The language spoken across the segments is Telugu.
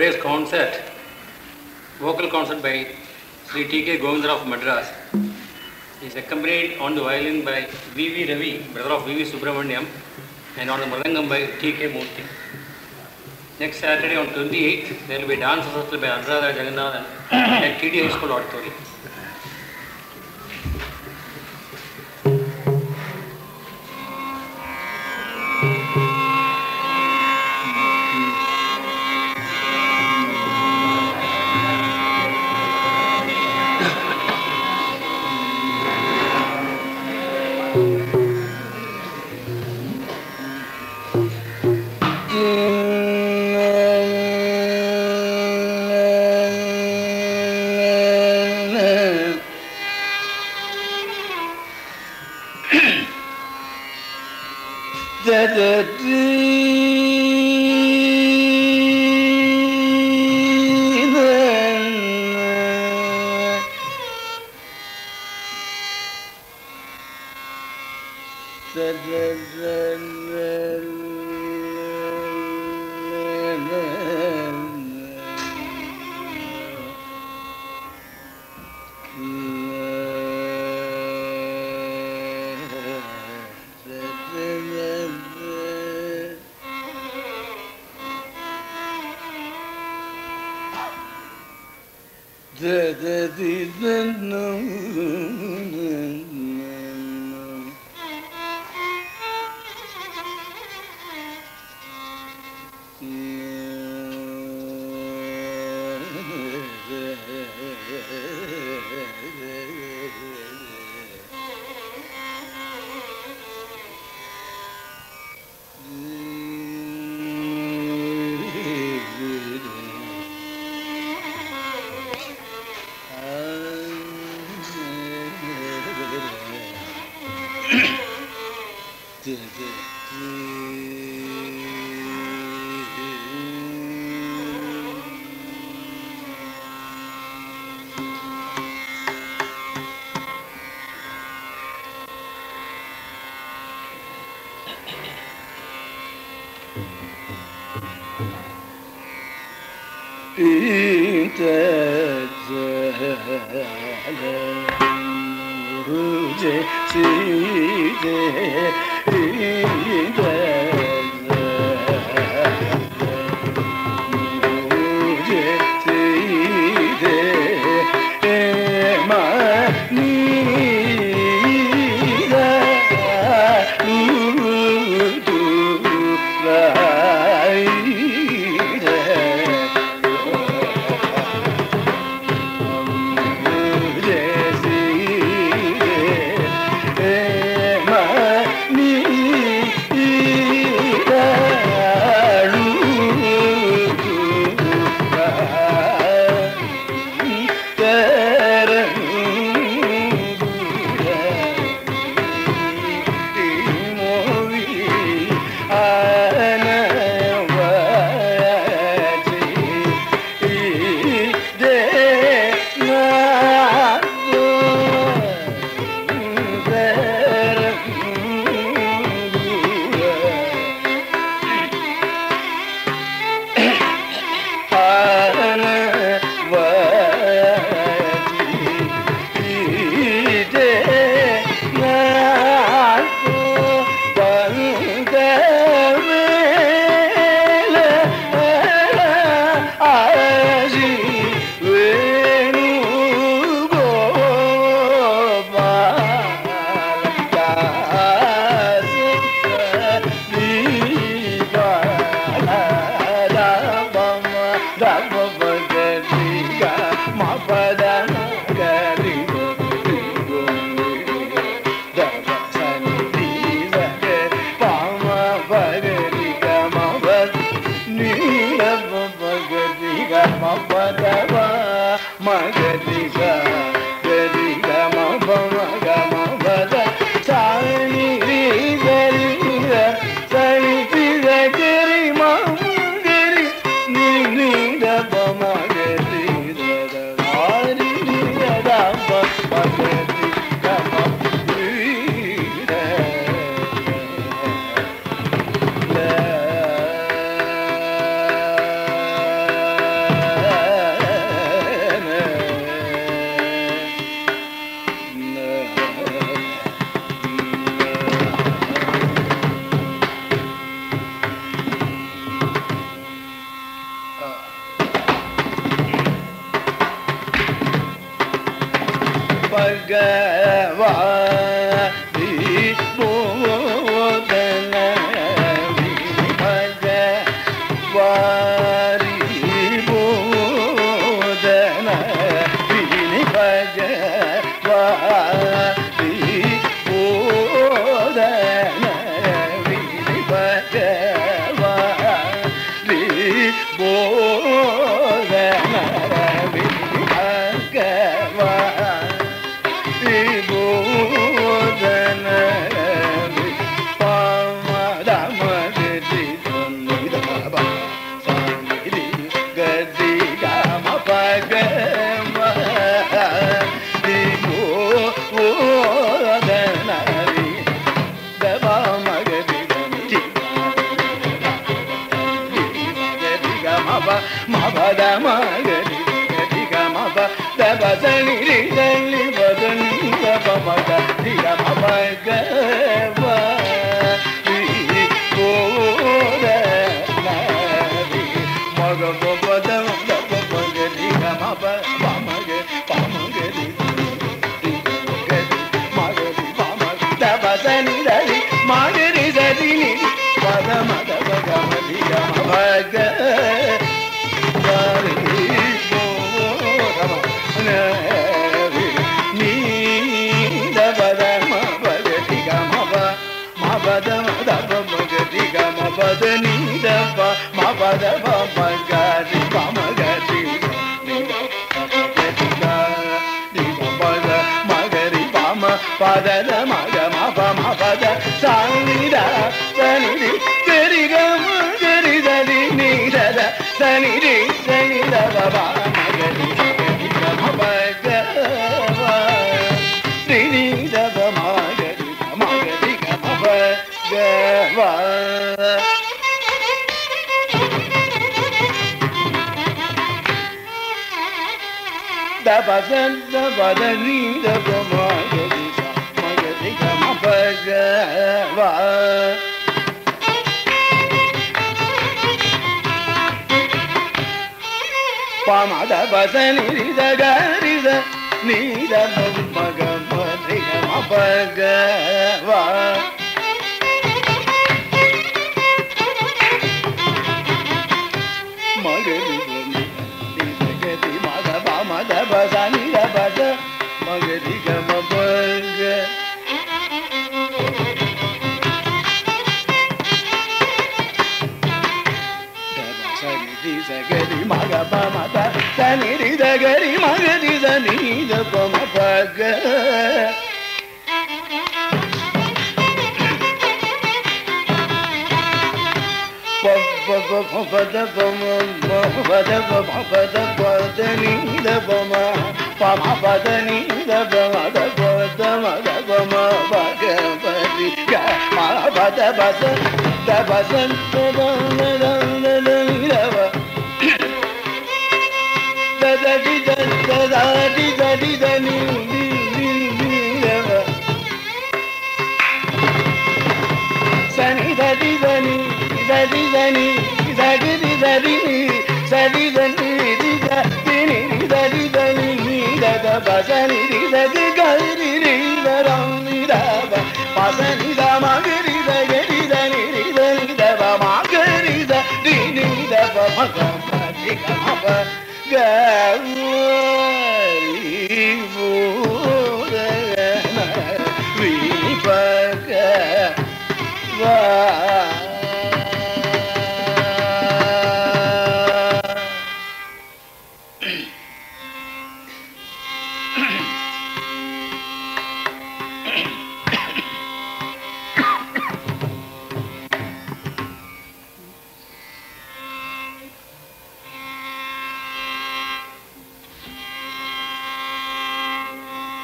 today's concert, vocal concert by Sri T.K. Govindra of Madras. Is accompanied on the violin by V.V. Ravi, brother of V.V. Subramaniam, and on the mridangam by T.K. Murthy. Next Saturday on 28th, there will be dance rehearsal by Anuradha Jagannathan at TD High School Auditorium.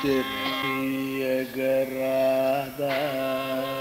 ter agarrada. -te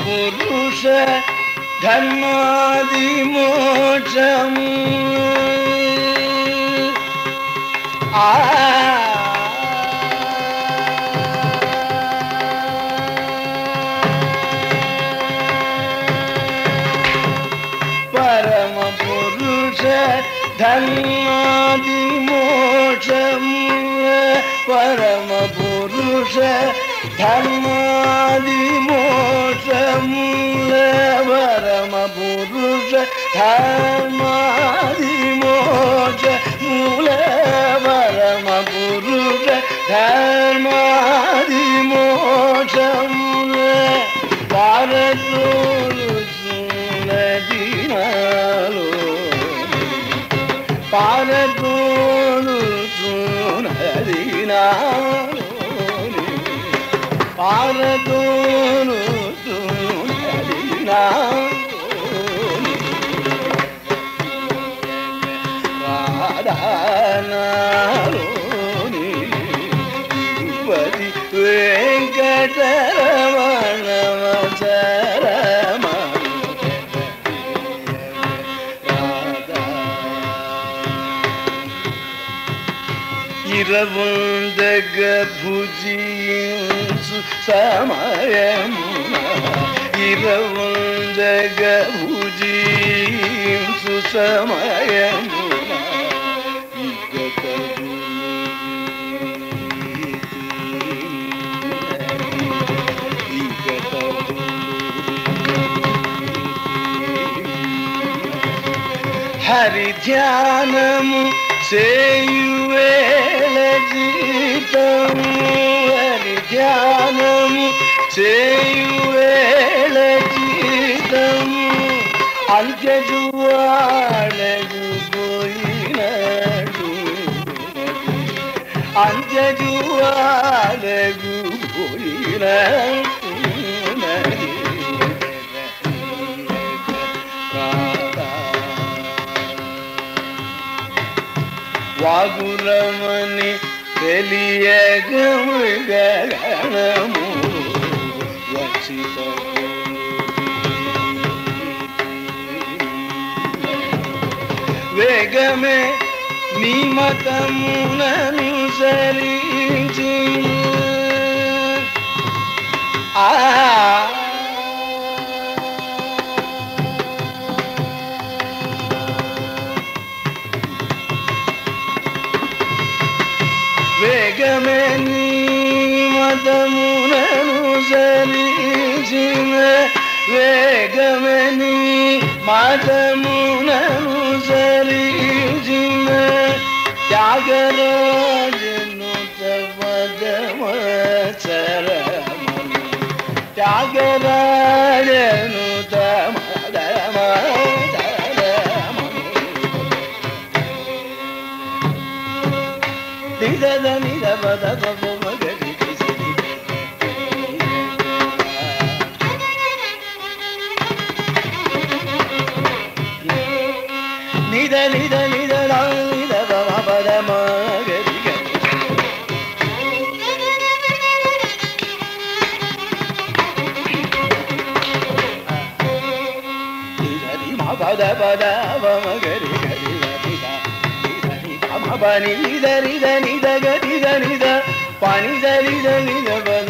പുരുഷ ധന്വാതിമോക്ഷം ആ പരമപുരുഷ ധന്വാതിമോക്ഷം പരമപുരുഷ ധന്വ Fermadi moce mule varama gurure. Fermadi moce mule varet olsune dinalu Varet olsune dinalu Varet olsune dinalu సమయమున ఇరవుందగ భుజించు హరి ధ్యానము చేయువేళ జీతము హరి ధ్యానము చేయువేళ జీతము అంత్యజువాడగు పోయినడు అంత్యజువాడగు వాగురమని తెలియగము గణము వేగమే నీ మతమునను సరించి ఆ. వేగమే నీ మతమునను సరించిన వేగమే నీ మతము ತ್ಯಾಗರಾಜನು ತಪದಮ ಚರಮನು ತ್ಯಾಗರಾಜನು ತಮದಮ ಚರಮನು ದಿಗದ ನಿದ ಪದ నిదని పమ పని నిద నిద నిద గరి నిద పని దరి నిద పద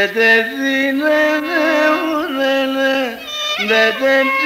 da da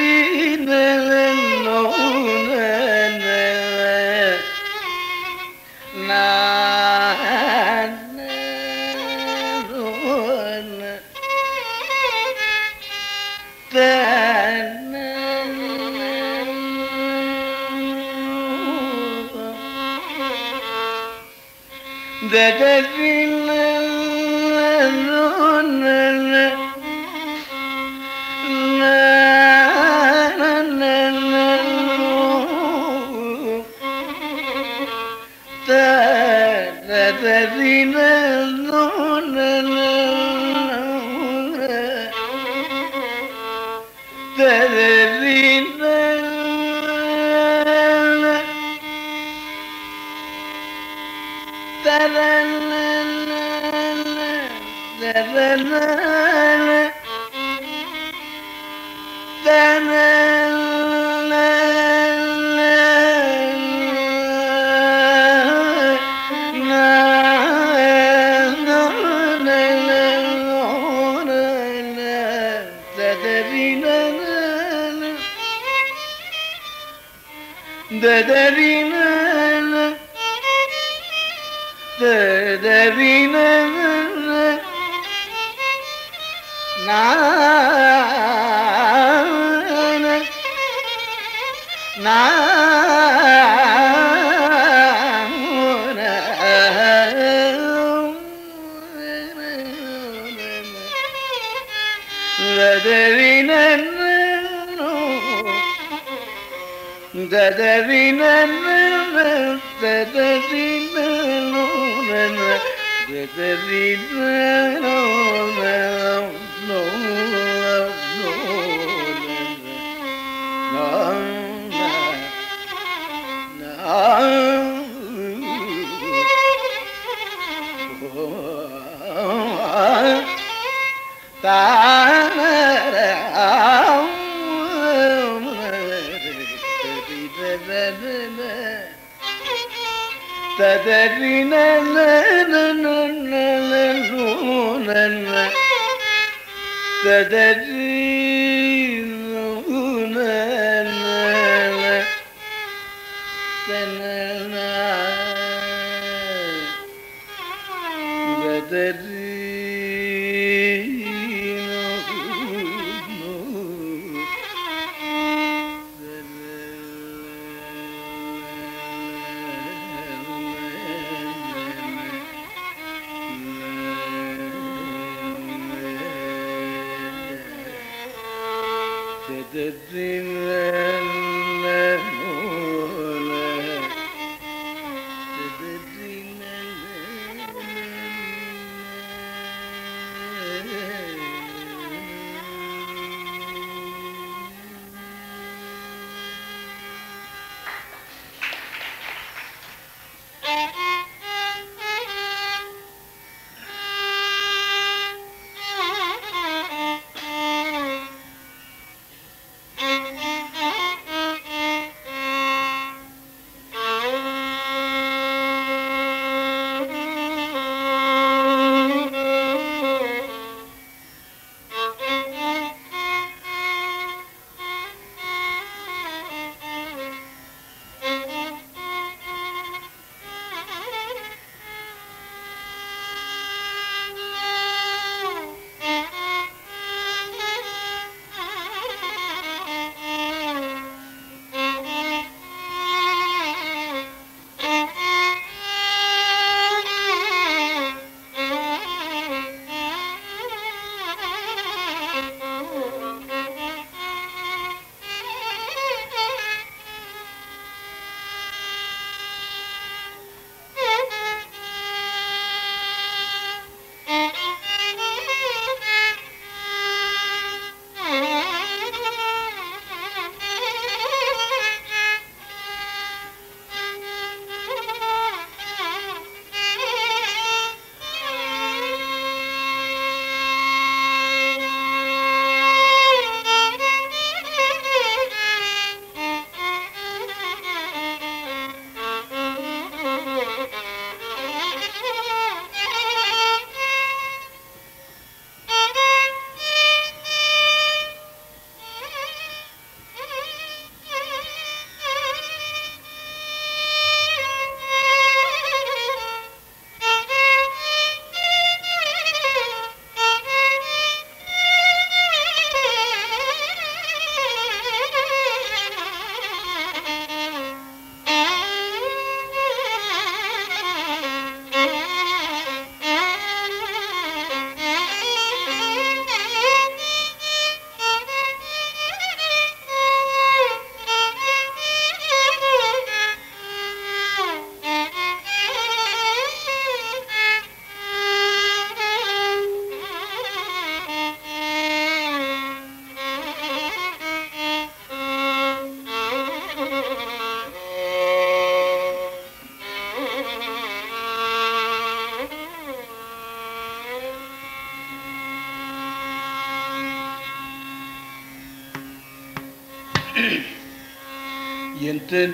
the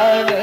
Hare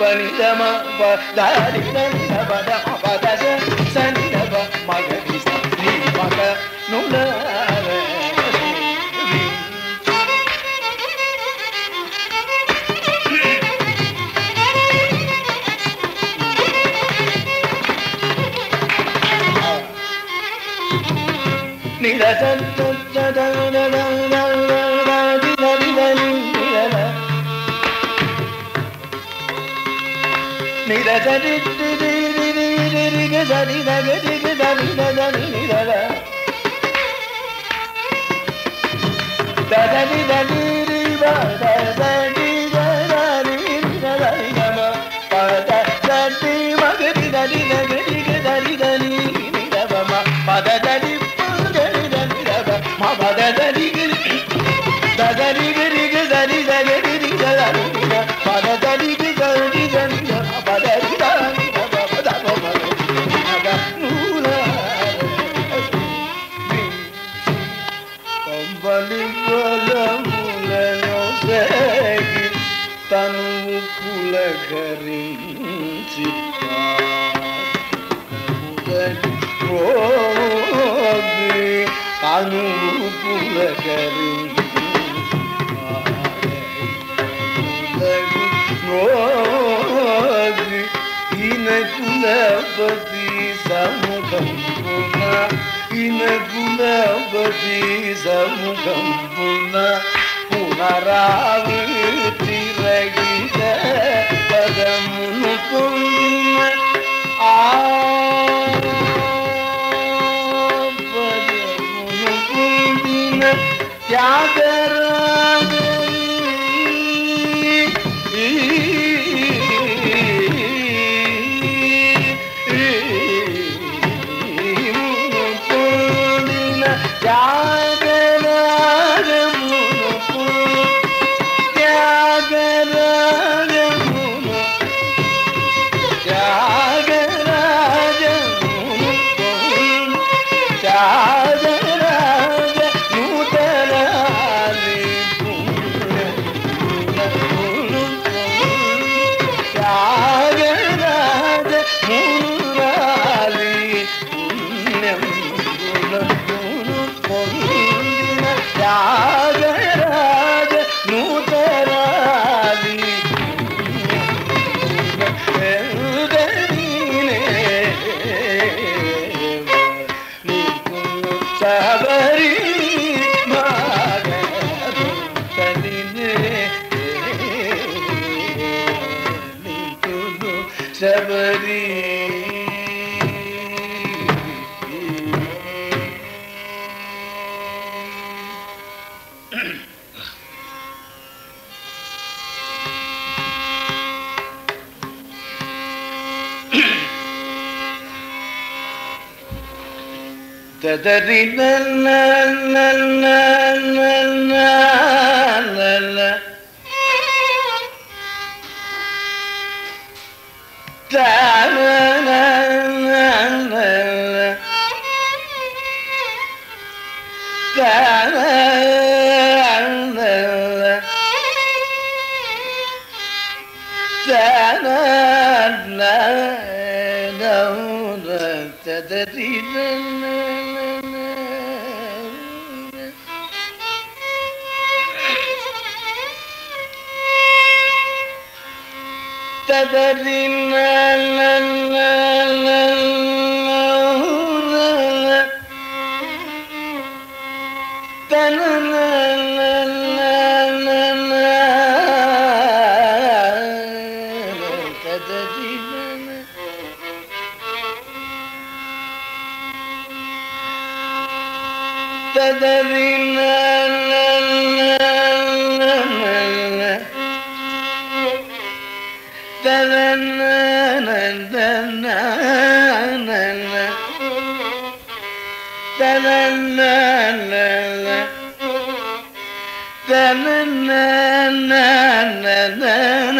పని దమ దారి దండ நிலவா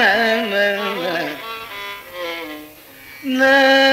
na na na na.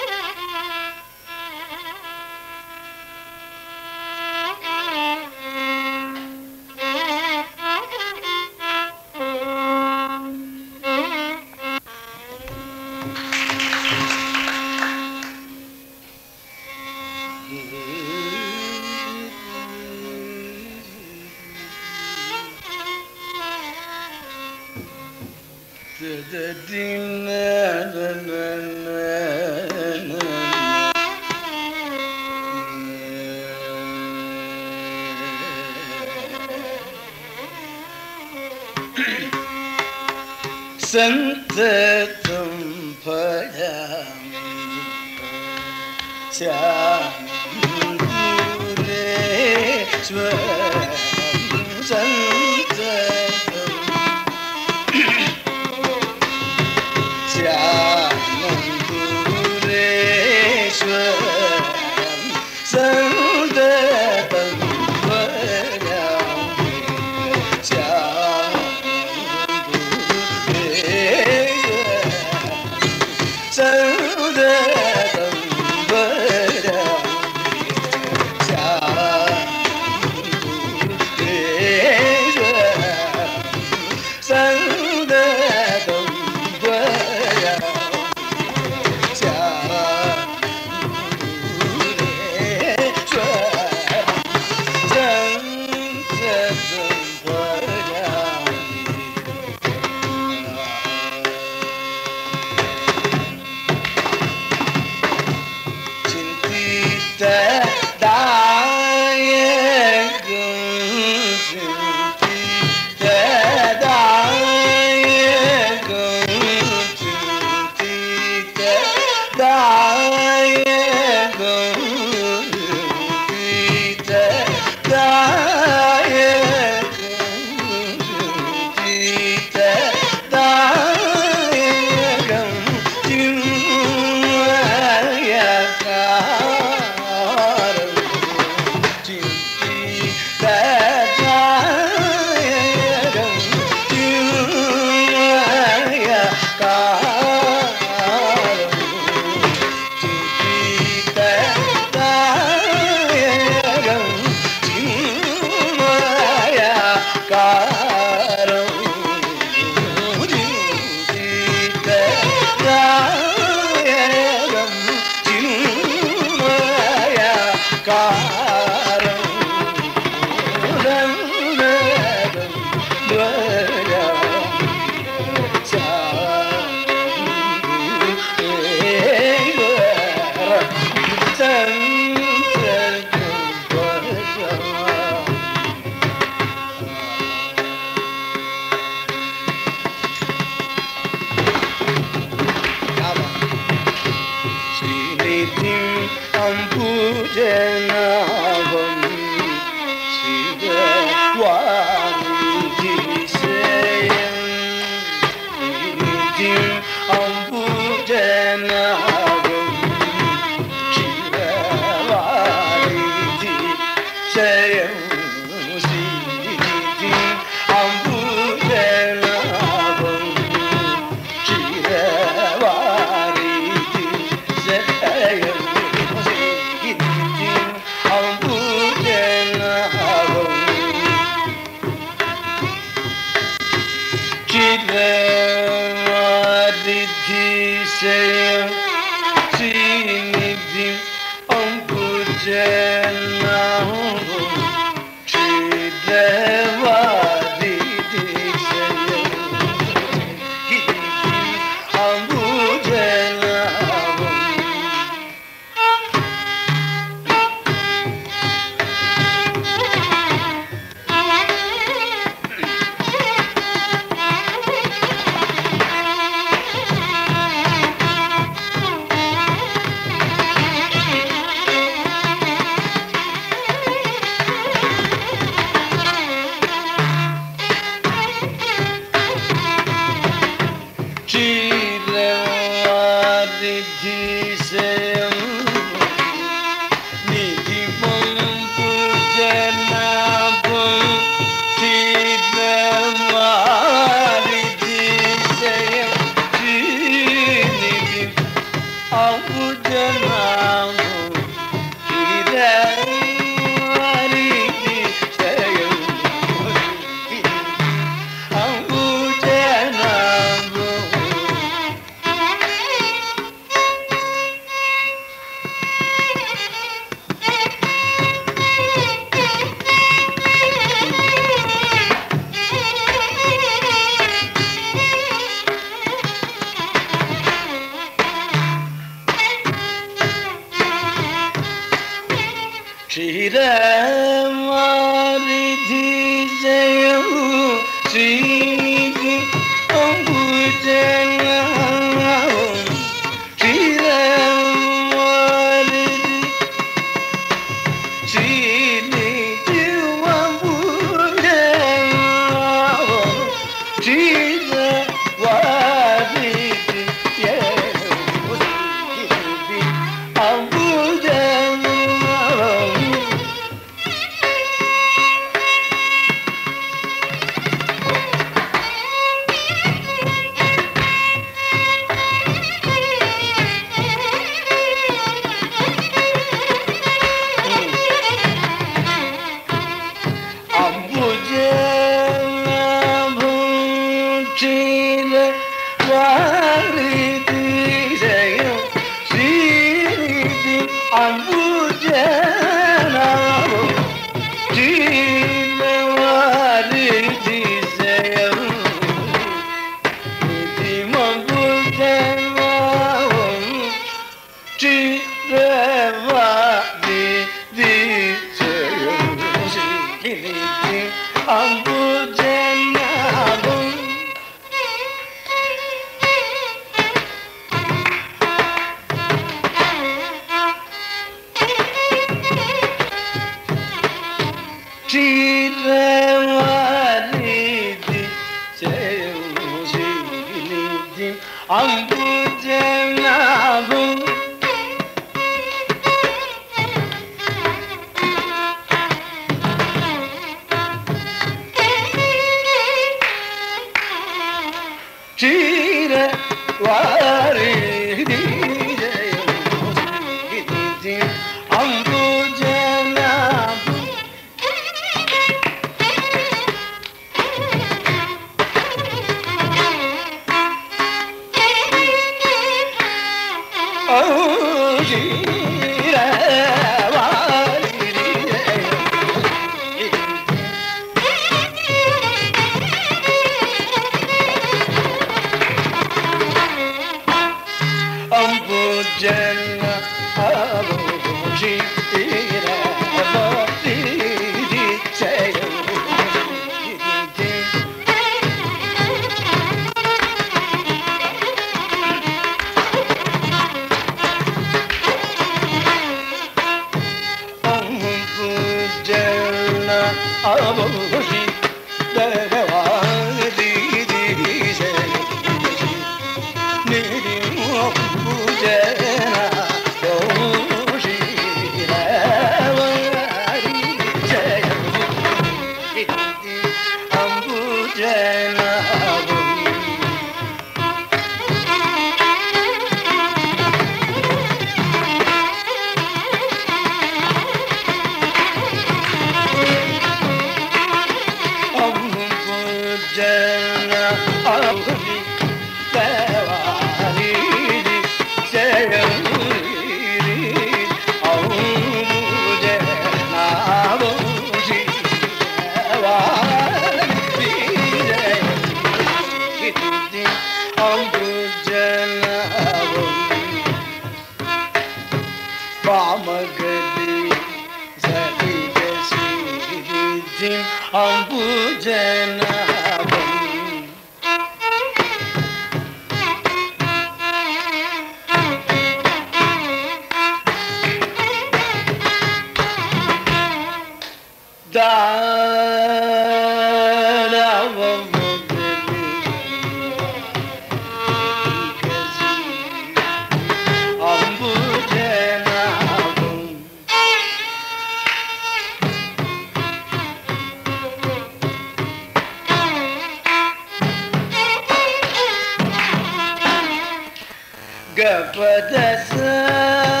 Go for the sun.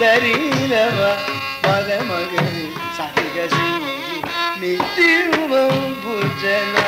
ധരീരവ പരമകൻ സഹികശീ നിത്യവും ഭുജന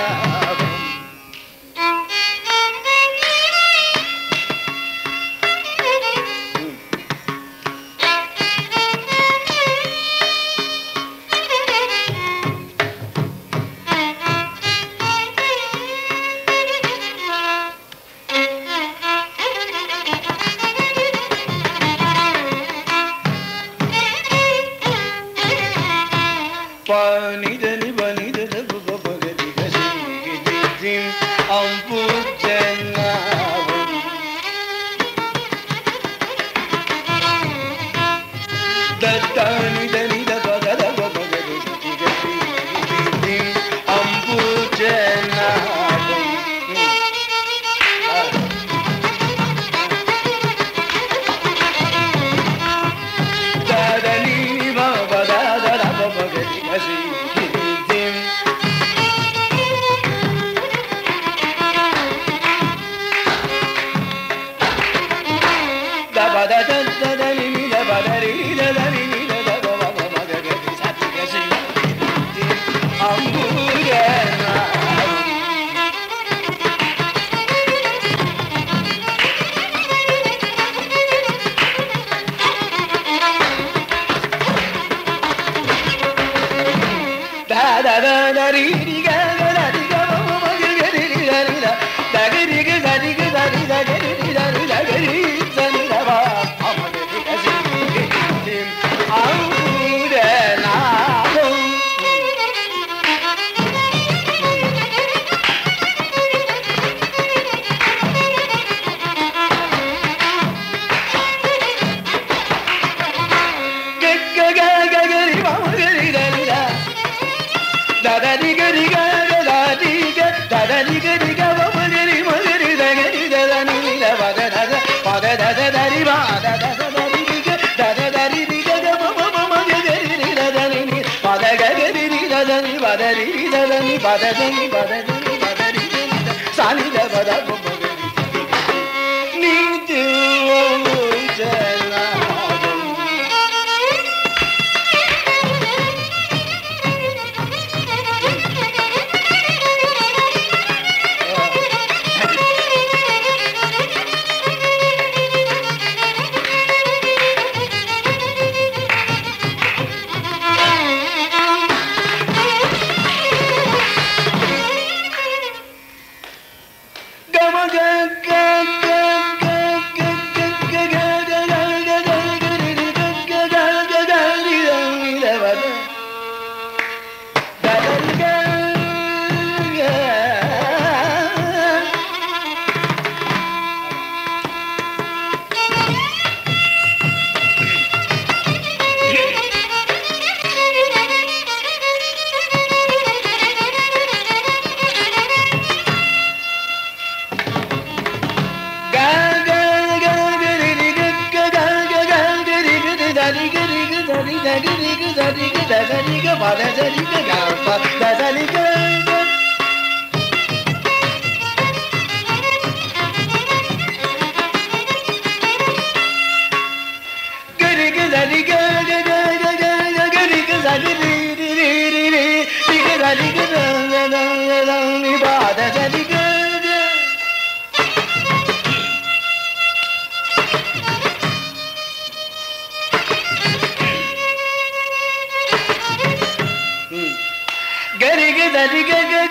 గరిగి దరి గరి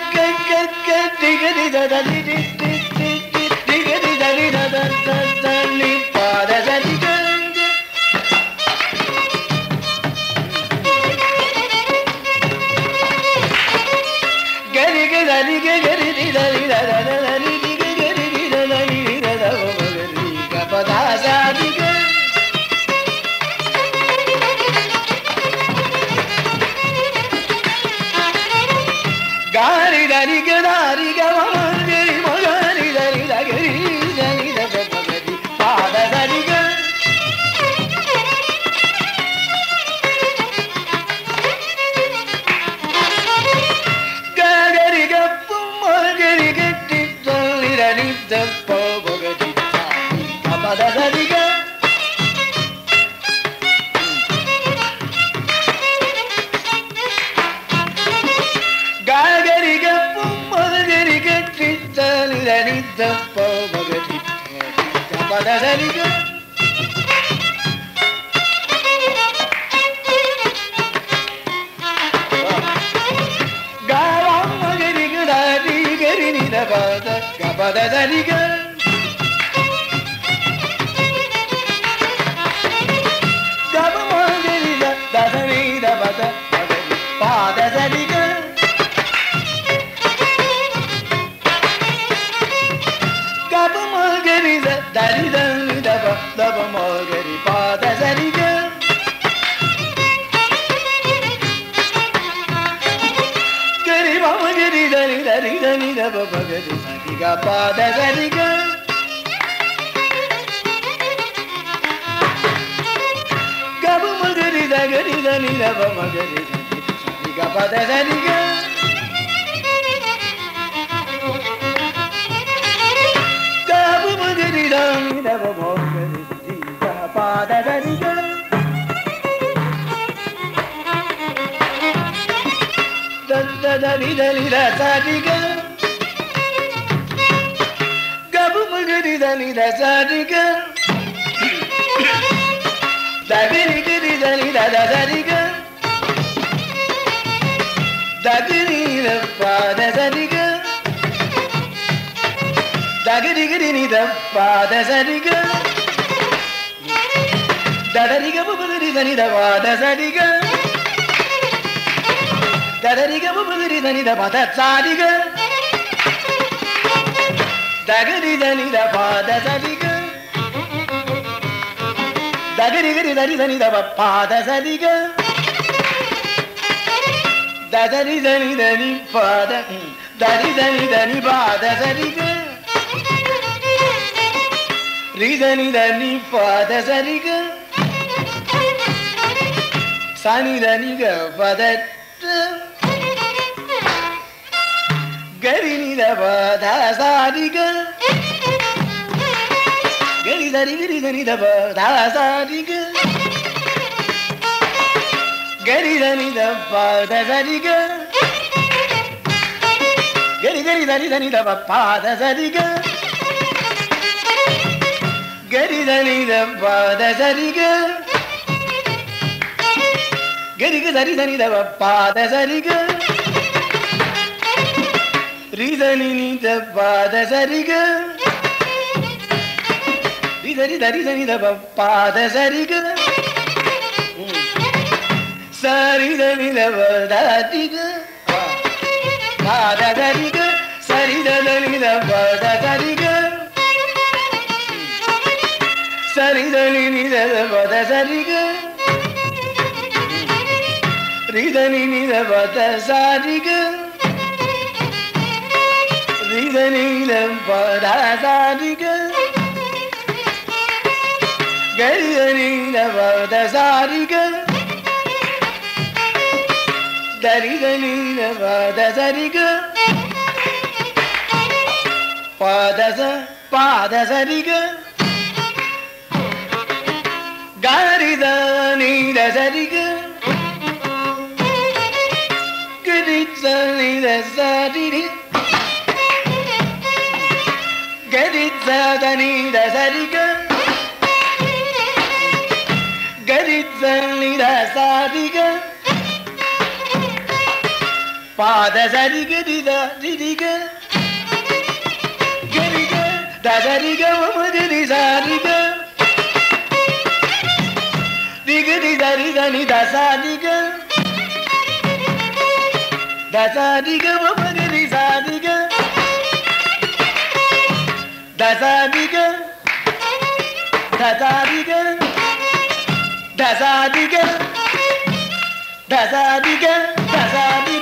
దరి పాద పాద దదరి దని దని పాద దరి దని దని పాద రిదని దని సని దని గరిని పాద సారిగా గరి దరి గరి పాద సరిగ గరి గరి దరి దని దవ పాద గరి దని పాద సరిగ గరిగ దరి దని దవ పాద రిదని నిద పాద రిదరి దరి దని దవ పాద సరిదలిదవదాదిగ పాదదరిగ సరిదలిదవదరిగ సరిదలిదవద సరిగ రిదనిదవద సారిగ రిదనిదవదాదిగ గరిదనిదవద సారిగ தரிகளில் பாத சரிக. பாதச பாத சரிக. காரித நீத சரிக. கிரிச்ச நீத சரிரி கரிச்சத పాద సరిగ దిగ గరిగ దరిగ మదిరి సారిగ దిగది దరిగని దసారిగ దసారిగ మదిరి సారిగ దసారిగ దసారిగ దసారిగ దసారిగ దసారిగ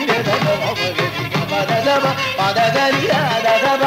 పదగమ పదగరి దగమ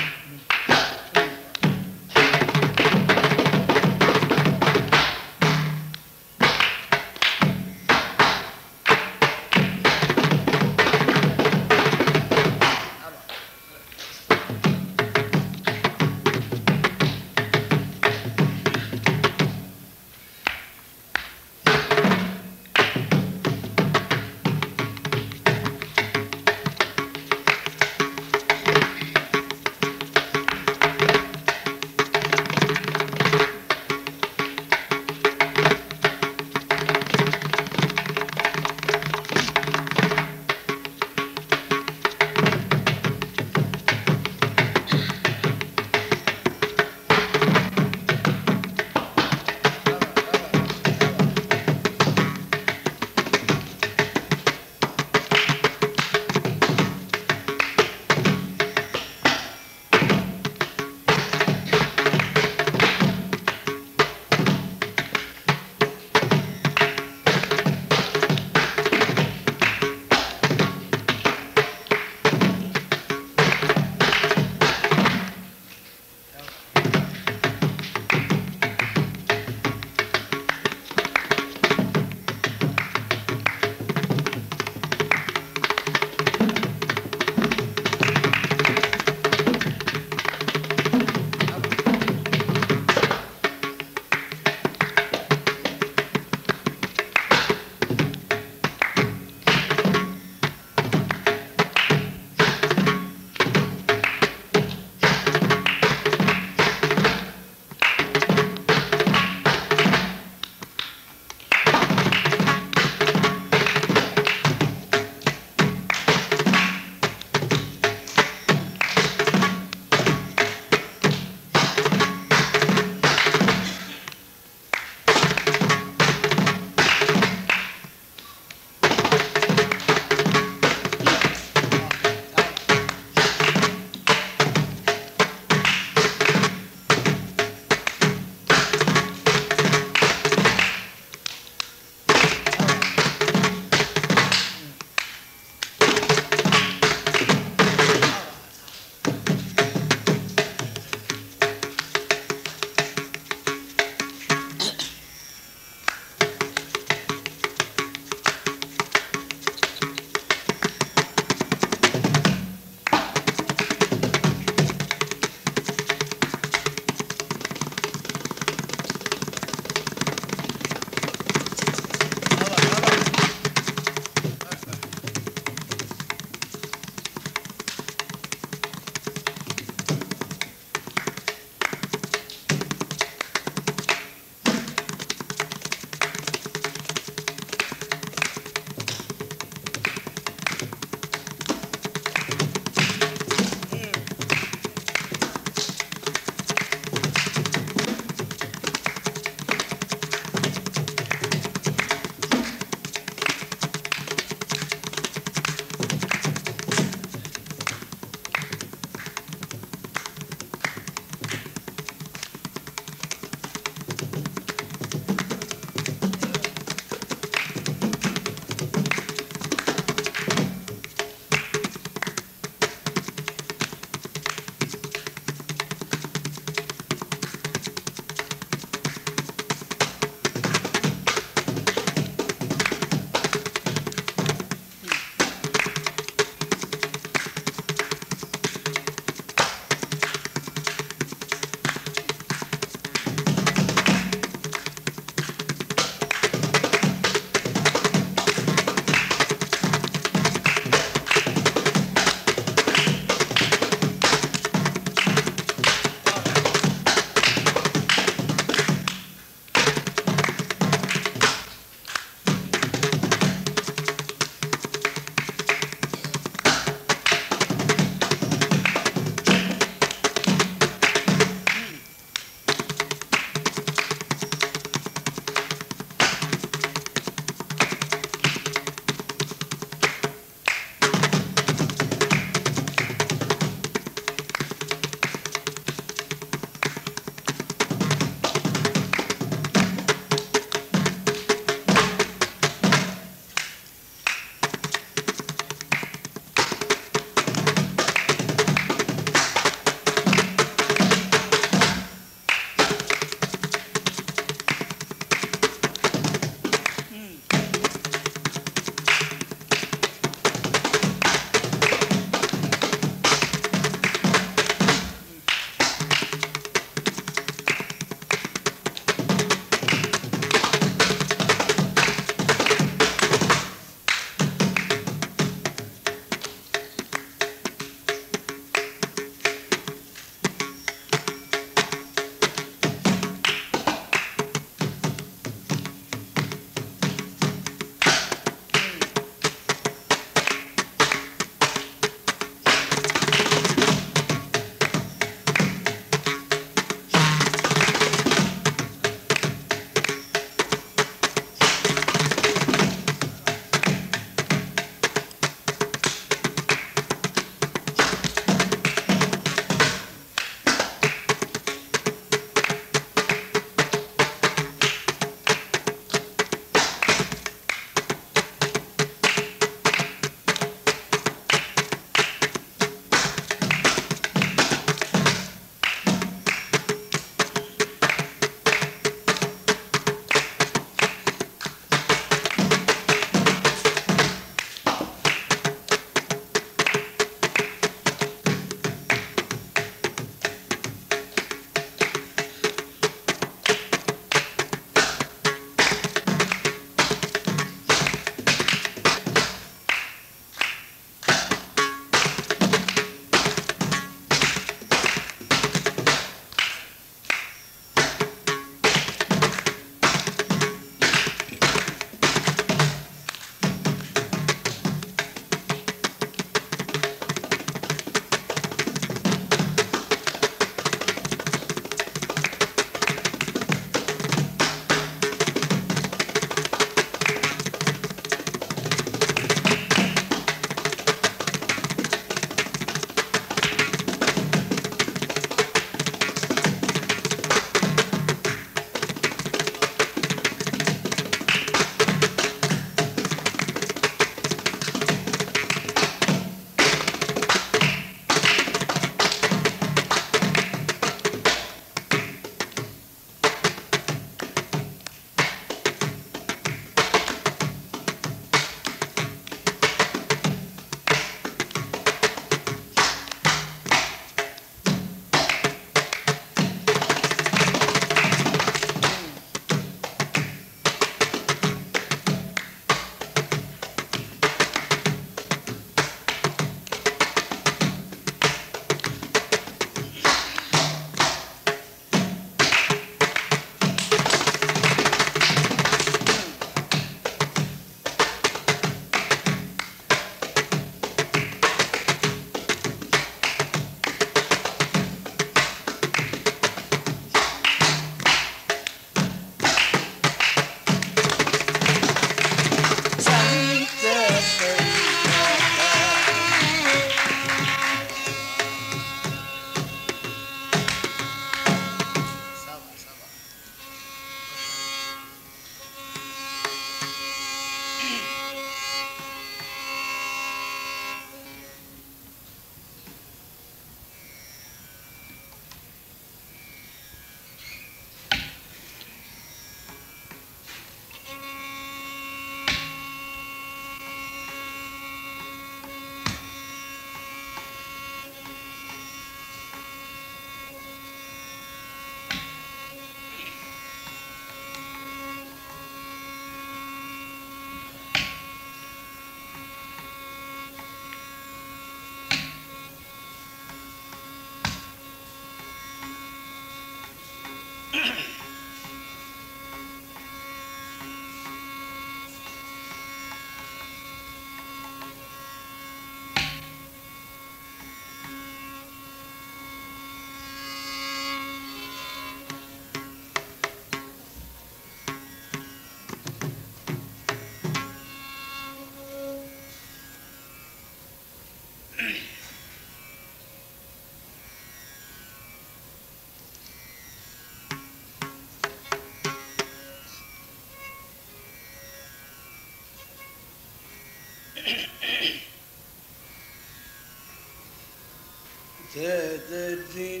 13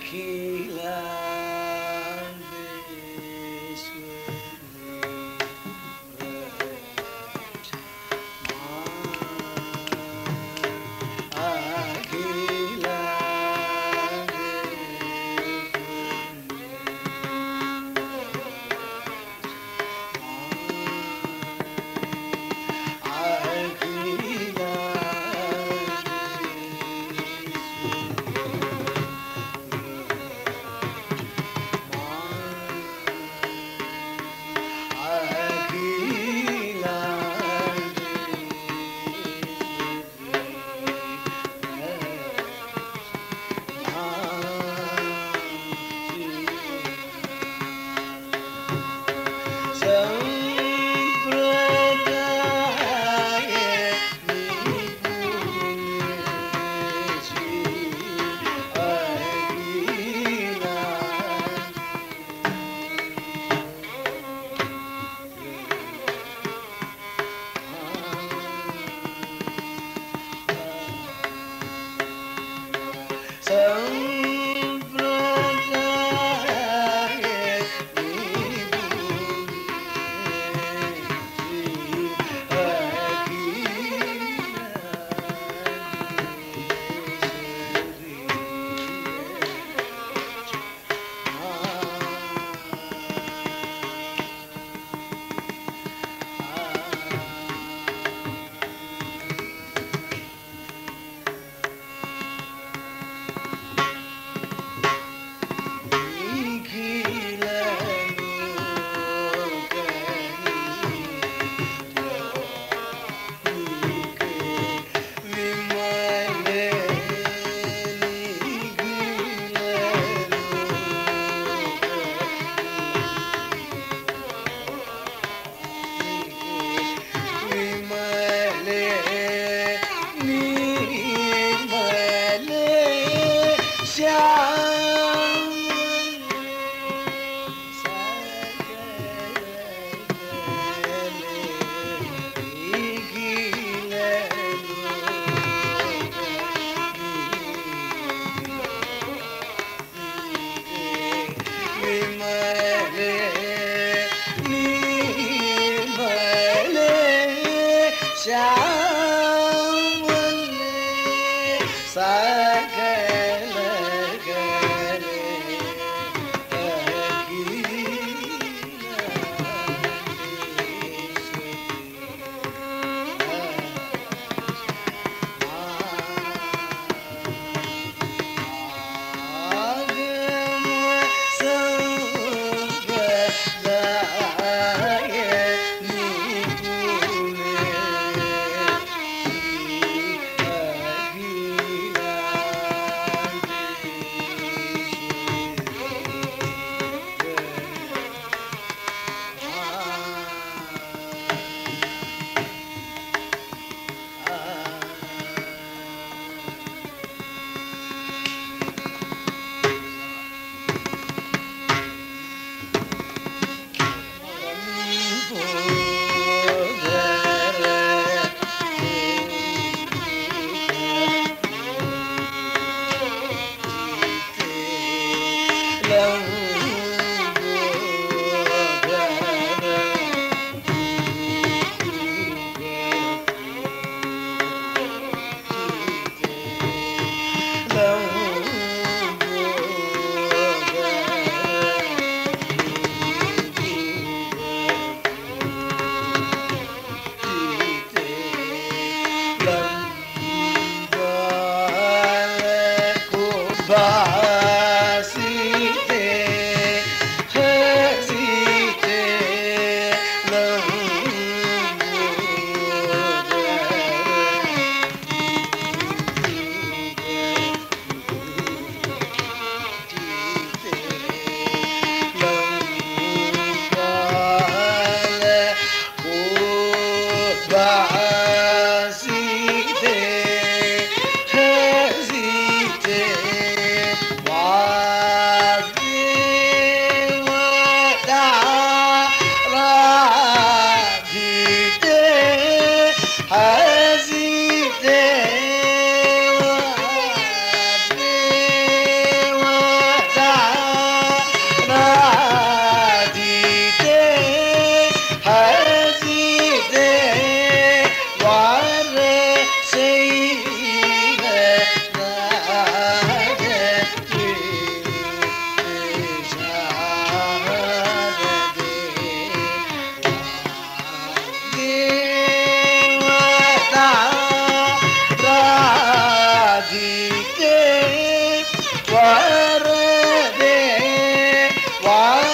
key.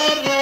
Guerra.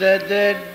تدري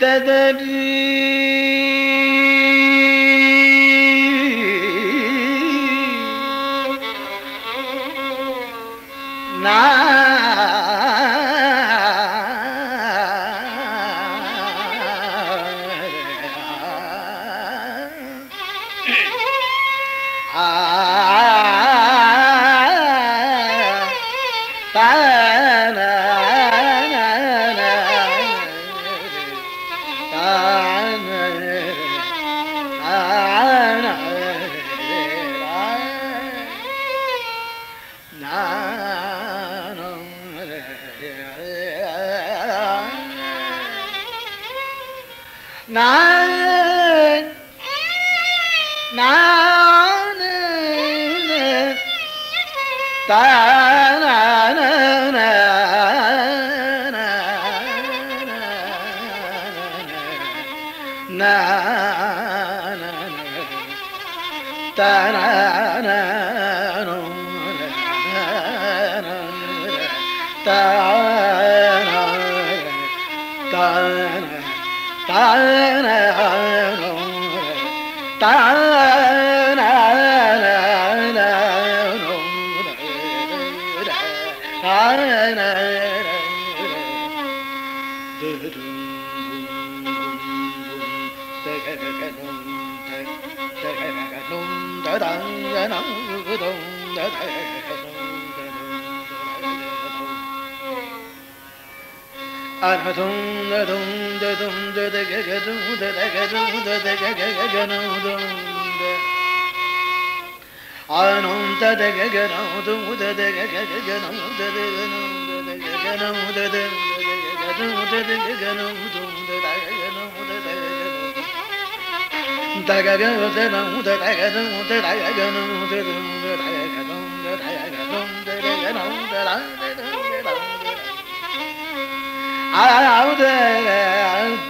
تدري da ga ga da na da ga ga da da ga ga na da 아, 아, 아무데 네, 네, 네.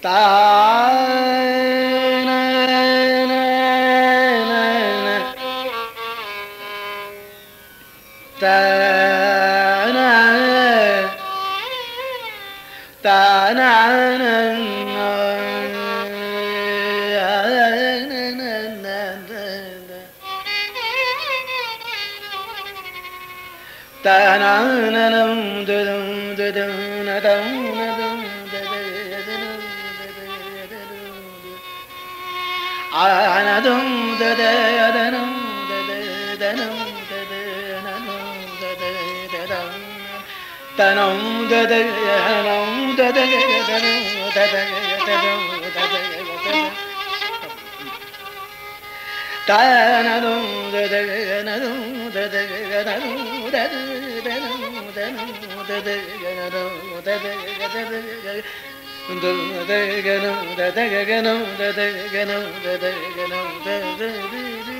está గగనం గగనం గగనం గగనం గగనం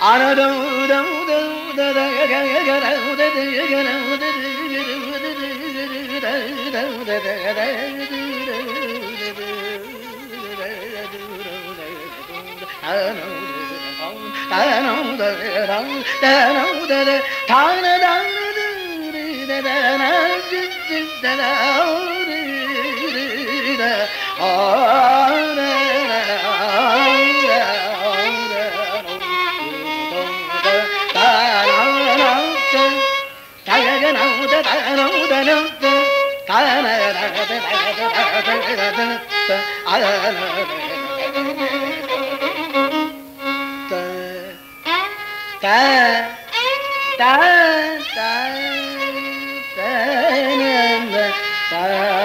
I don't know. Oh da da da da da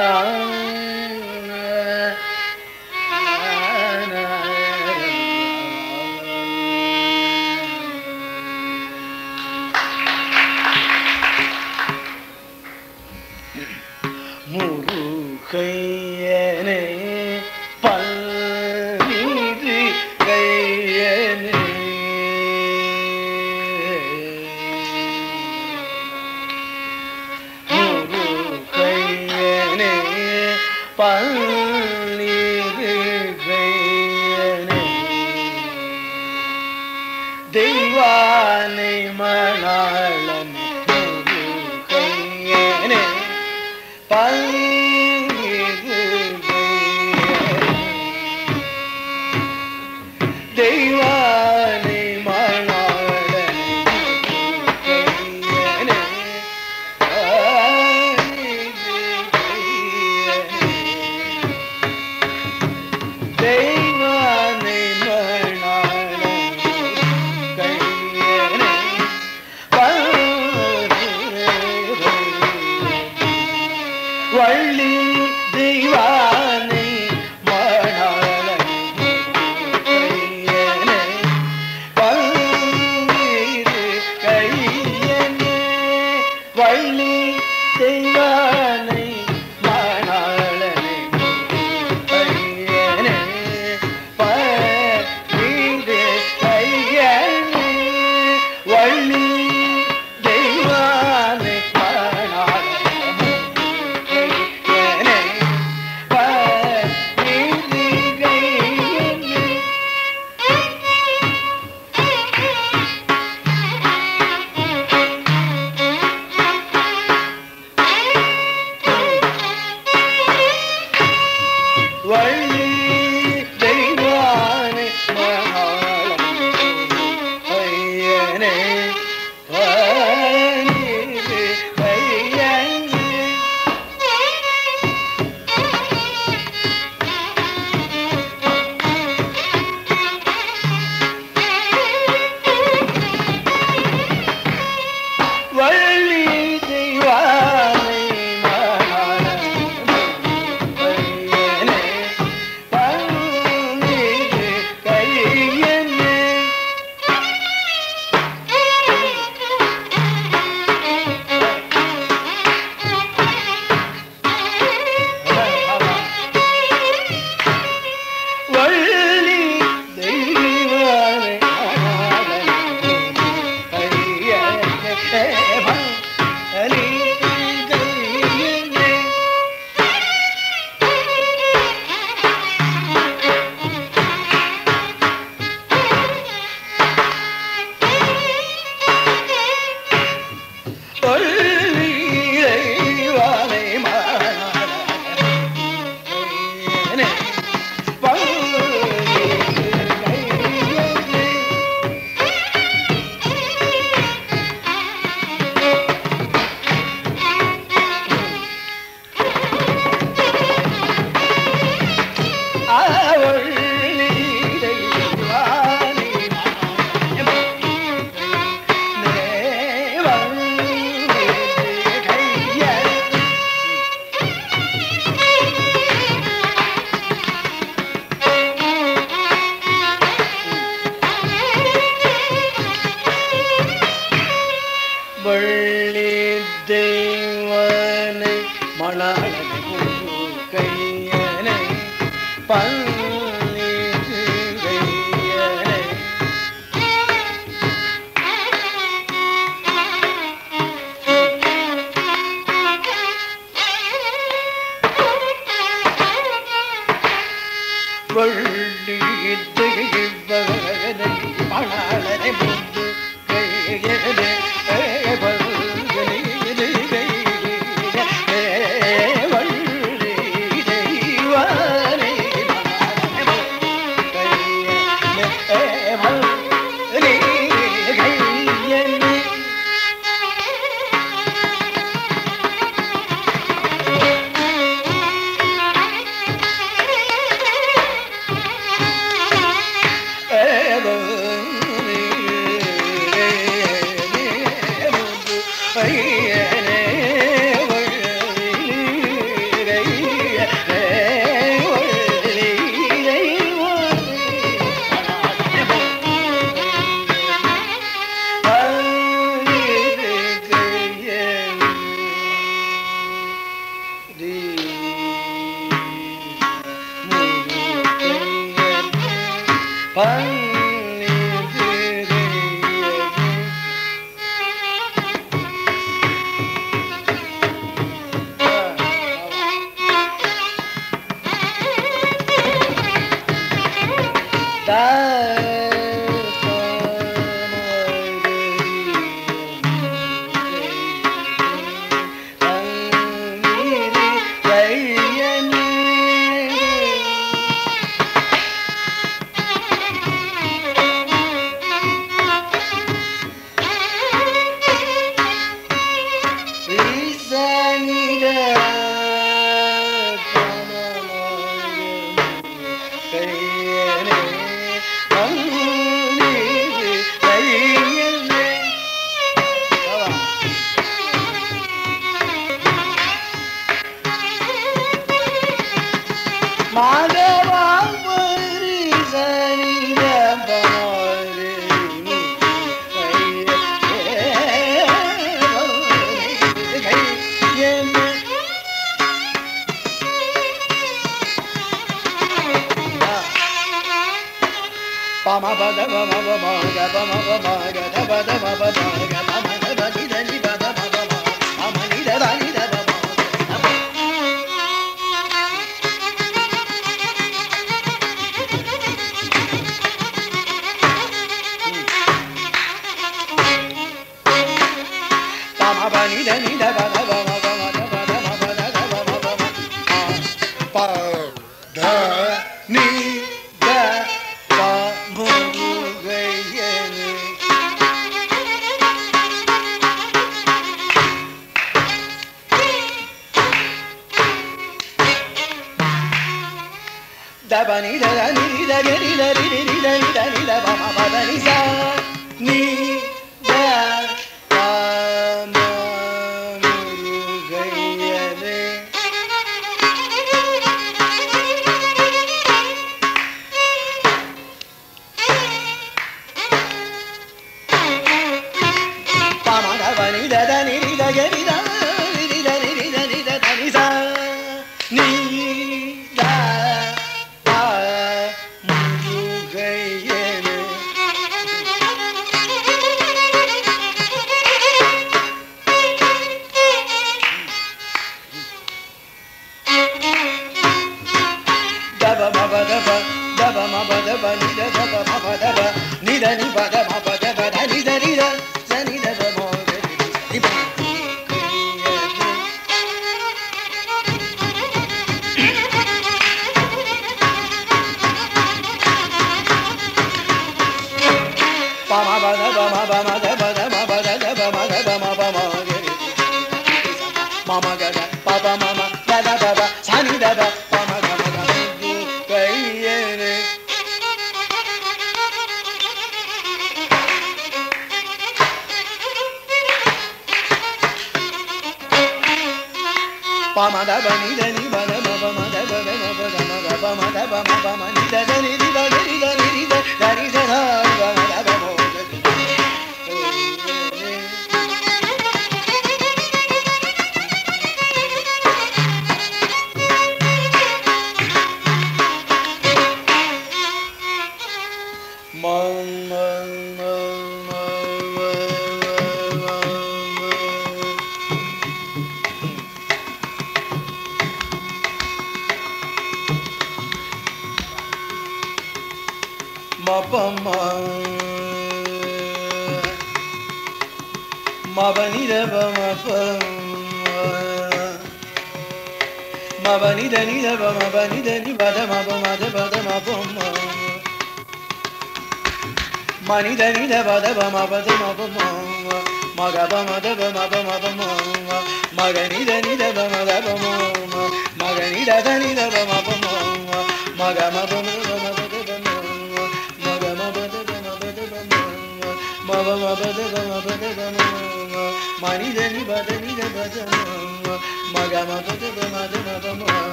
నిద ని పద మ పద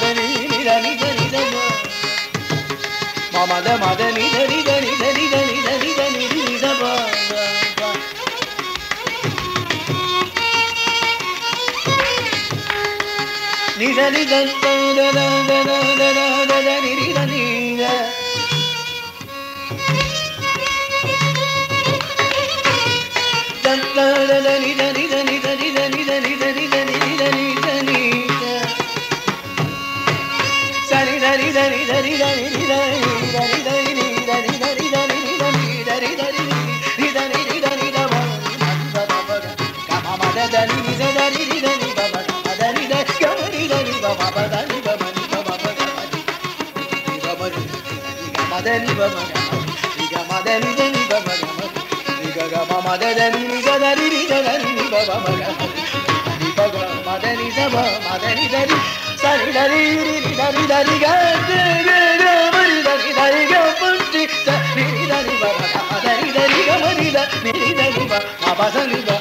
మదని నిదని దని దని మమద మదని దని దని దని దని దని దని నిద నిదని దంత దద దద దద దద నిదని దంత దద నిద deli baba Riga ma deli deli baba Riga ga ma ma de deli riga deli riga deli baba baba Riga ga ma deli da ba ma deli deli Sari deli ri deli deli ga de de de ma ri deli deli ga punti Sari deli baba ma deli deli ga ma ri deli deli ba ma ba sa ri ba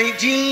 Mãe de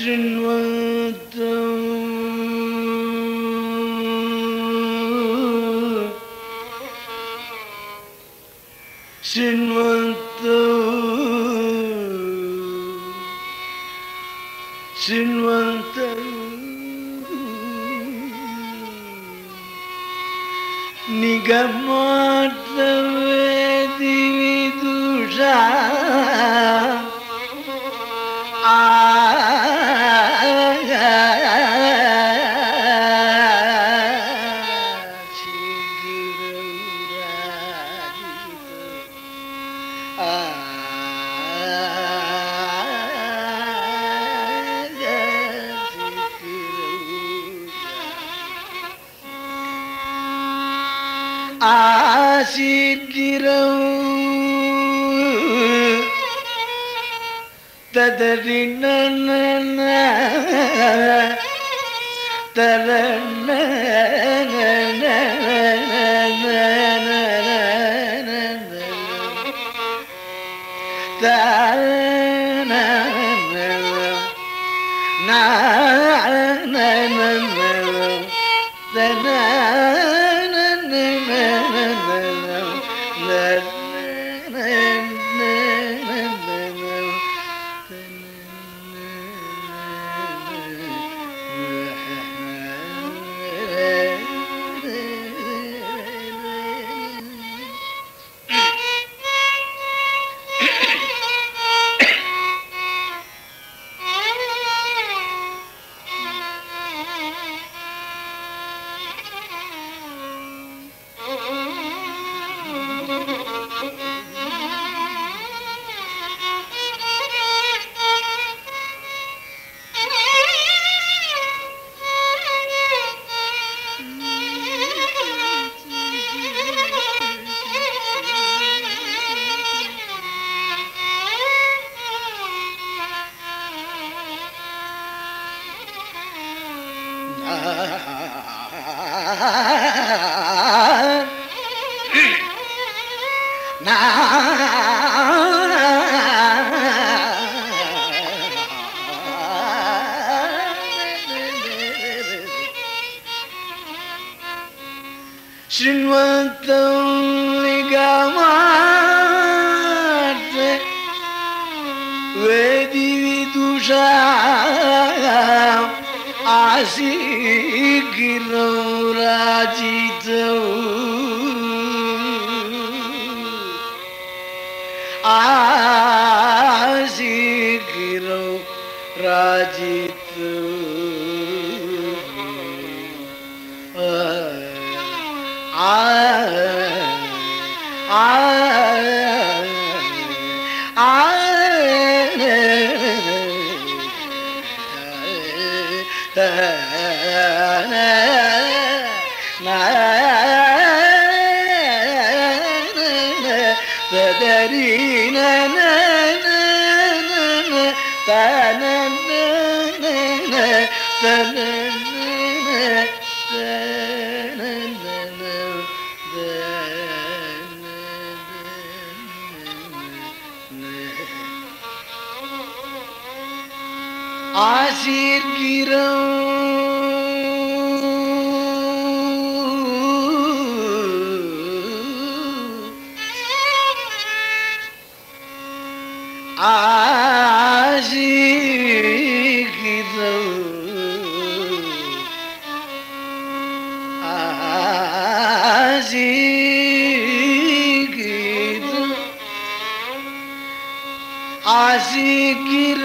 شر zikir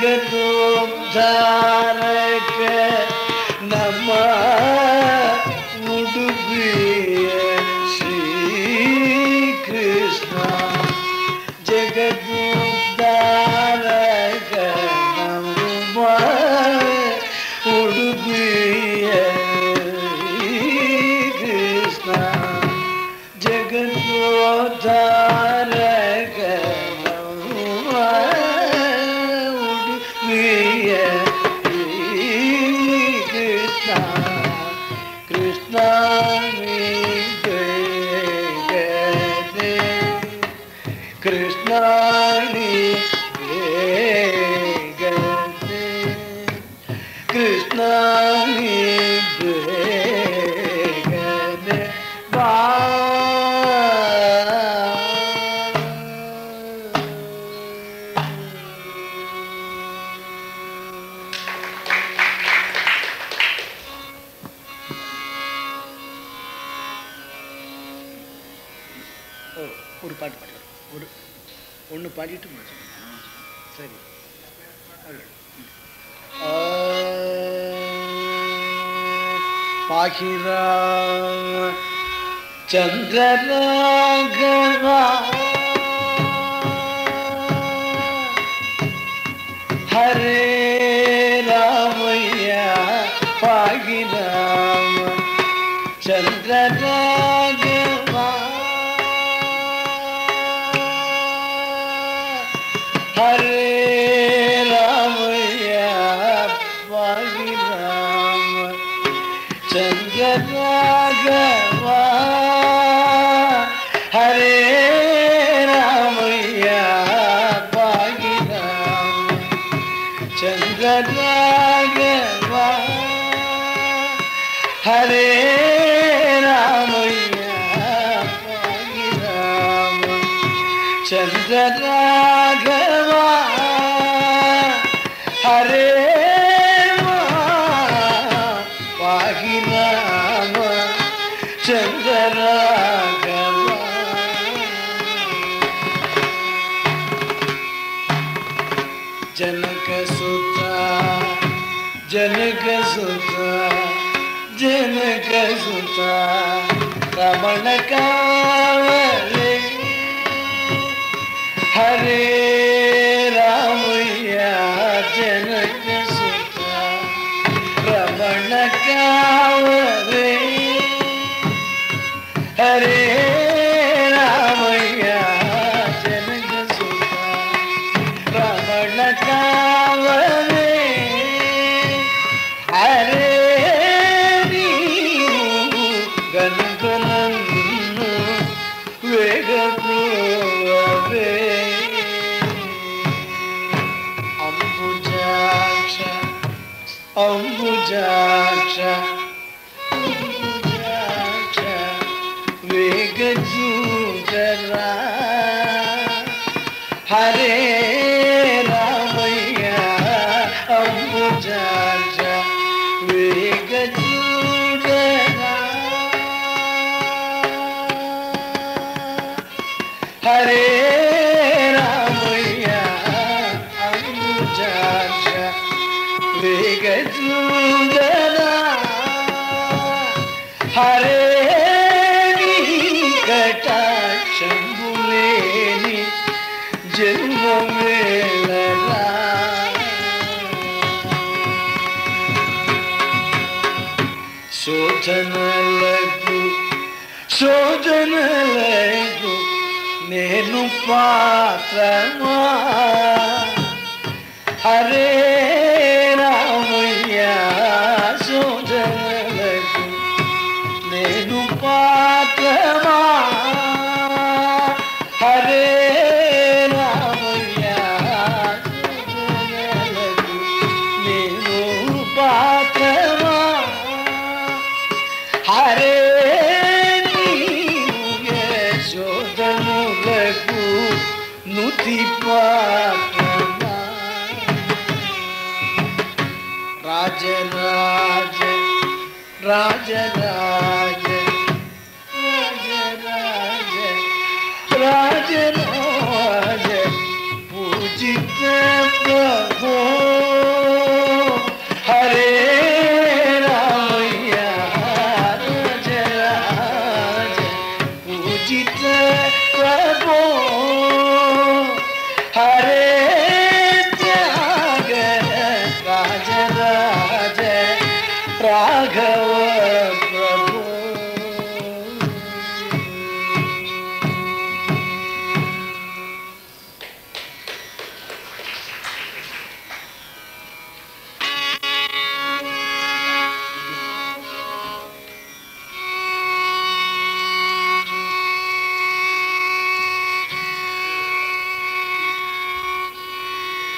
जगतु சந்திரராகவா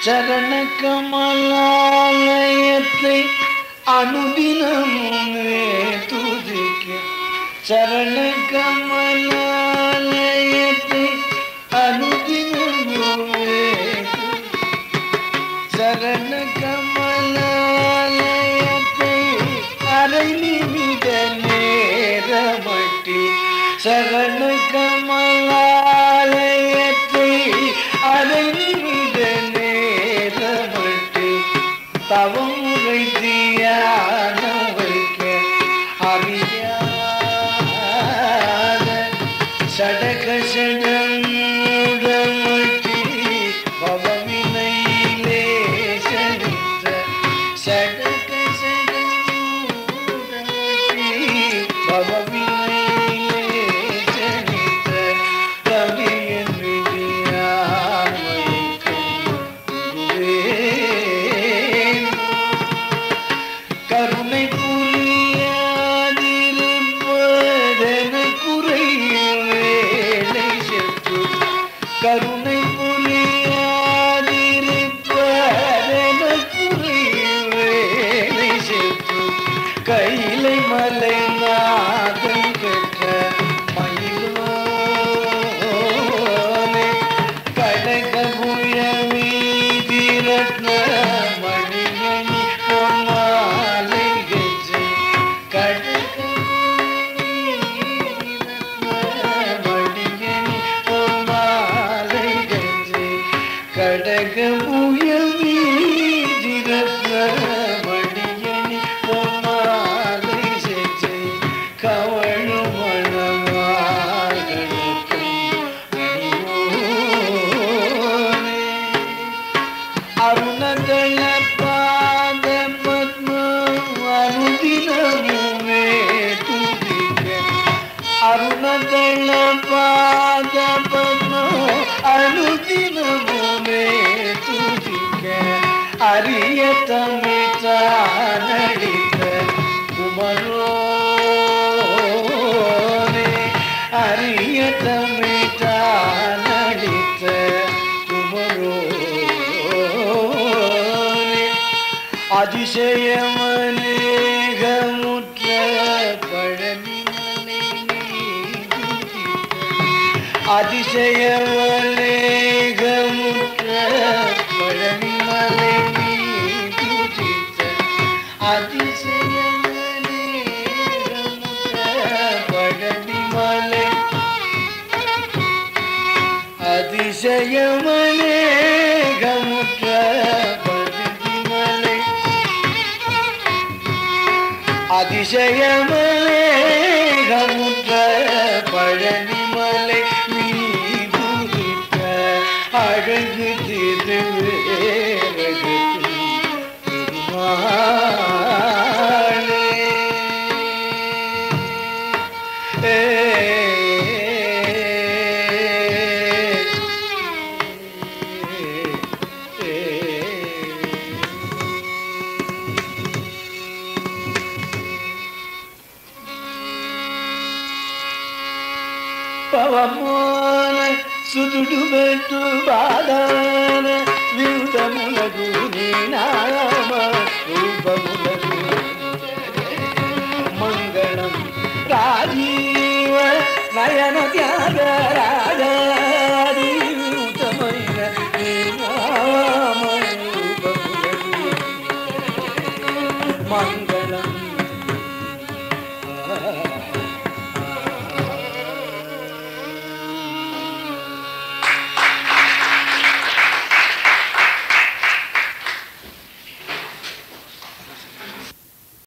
ശരണകമലാലയത്തെ അനുദിനമേ തുതിക്ക. ശരണകമലാ